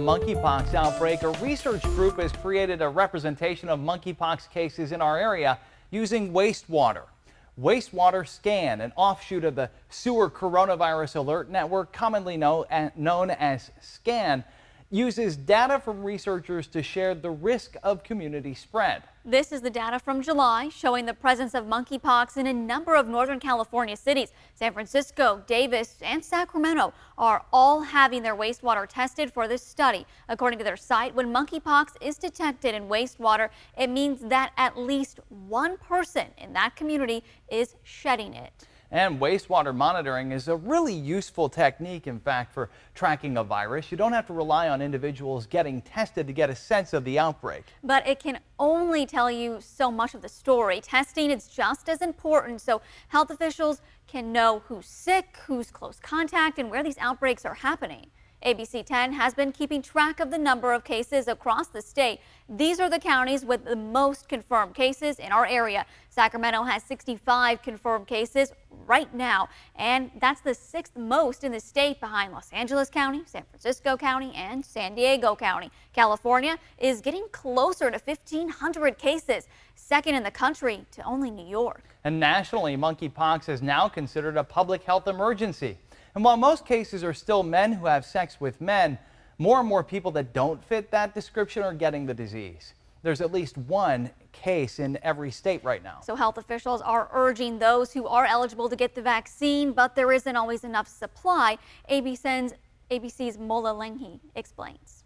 Monkeypox outbreak. A research group has created a representation of monkeypox cases in our area using wastewater. Wastewater Scan, an offshoot of the Sewer Coronavirus Alert Network, commonly uh, known as SCAN, uses data from researchers to share the risk of community spread. This is the data from July showing the presence of monkeypox in a number of Northern California cities. San Francisco, Davis, and Sacramento are all having their wastewater tested for this study. According to their site, when monkeypox is detected in wastewater, it means that at least one person in that community is shedding it. And wastewater monitoring is a really useful technique, in fact, for tracking a virus. You don't have to rely on individuals getting tested to get a sense of the outbreak. But it can only tell you so much of the story. Testing is just as important so health officials can know who's sick, who's close contact, and where these outbreaks are happening. ABC 10 has been keeping track of the number of cases across the state. These are the counties with the most confirmed cases in our area. Sacramento has 65 confirmed cases right now, and that's the sixth most in the state behind Los Angeles County, San Francisco County, and San Diego County. California is getting closer to 1,500 cases, second in the country to only New York. And nationally, monkeypox is now considered a public health emergency. And while most cases are still men who have sex with men, more and more people that don't fit that description are getting the disease. There's at least one case in every state right now. So health officials are urging those who are eligible to get the vaccine, but there isn't always enough supply. ABC's, ABC's Mola Lenghi explains.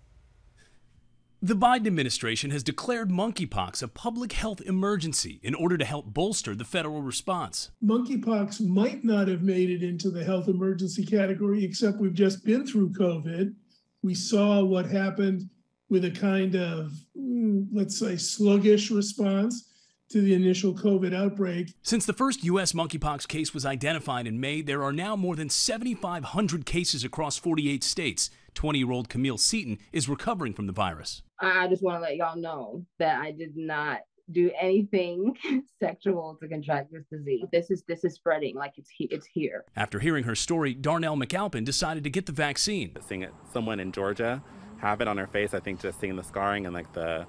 The Biden administration has declared monkeypox a public health emergency in order to help bolster the federal response. Monkeypox might not have made it into the health emergency category, except we've just been through COVID. We saw what happened with a kind of, mm, let's say, sluggish response to the initial COVID outbreak. Since the first U.S. monkeypox case was identified in May, there are now more than 7,500 cases across 48 states. 20 year old Camille Seaton is recovering from the virus. I just want to let y'all know that I did not do anything sexual to contract this disease. This is this is spreading like it's he, it's here. After hearing her story, Darnell McAlpin decided to get the vaccine. Seeing it, someone in Georgia have it on her face, I think just seeing the scarring and like the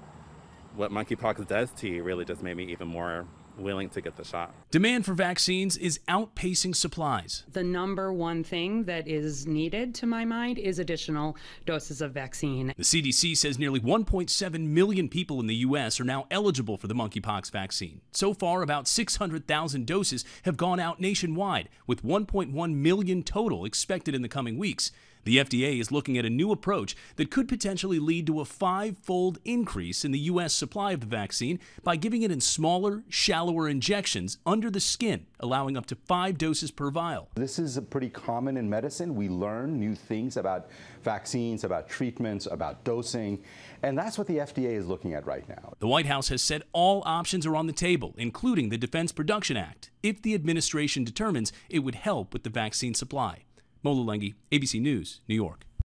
what monkeypox does to you really just made me even more willing to get the shot. Demand for vaccines is outpacing supplies. The number one thing that is needed, to my mind, is additional doses of vaccine. The CDC says nearly 1.7 million people in the U.S. are now eligible for the monkeypox vaccine. So far, about 600,000 doses have gone out nationwide, with 1.1 million total expected in the coming weeks. The FDA is looking at a new approach that could potentially lead to a five fold increase in the U.S. supply of the vaccine by giving it in smaller, shallower injections under the skin, allowing up to five doses per vial. This is pretty common in medicine. We learn new things about vaccines, about treatments, about dosing, and that's what the FDA is looking at right now. The White House has said all options are on the table, including the Defense Production Act, if the administration determines it would help with the vaccine supply. Mola Lenghi, ABC News, New York.